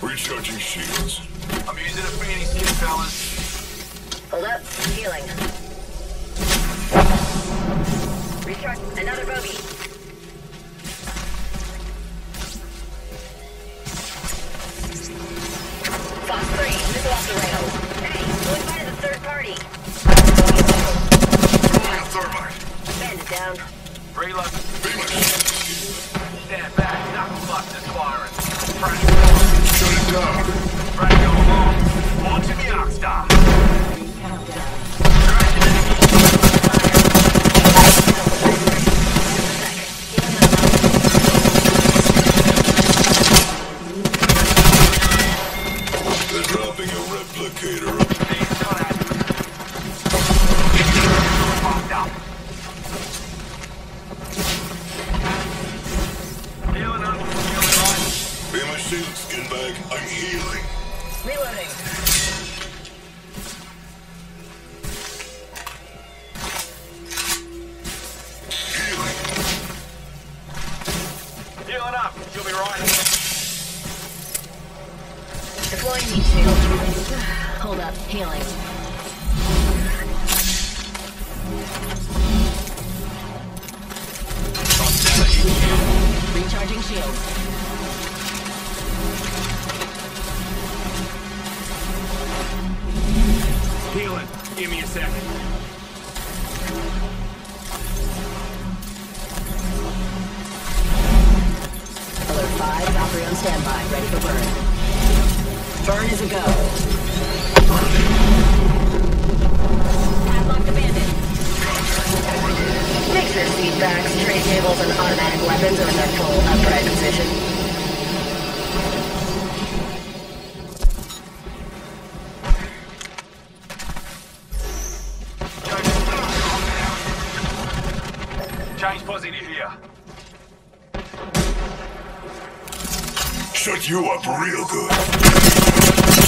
Recharging shields. I'm using a Phoenix kit, fellas. Hold up. Healing. Recharge. Another bogey. Fox 3, missile dropping a replicator. These contact. Fucked up. Healing up. Healing right. Be my shield, skin bag. I'm healing. Reloading. Healing. Healing up. You'll be right. Deploying heat shield. Hold up. Healing. Recharging shield. Healing. Give me a second. Alert 5, Valkyrie on standby, ready for burn. Burn is a go. Padlock abandoned. Make sure seat backs, tray tables, and automatic weapons are in their full upright position. Change positive here. Shut you up real good.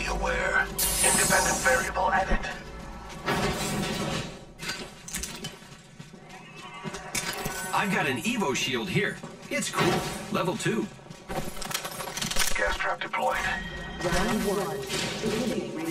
Be aware. Independent variable added. I've got an Evo shield here. It's cool. Level 2. Gas trap deployed. Round one. Beginning ring countdown.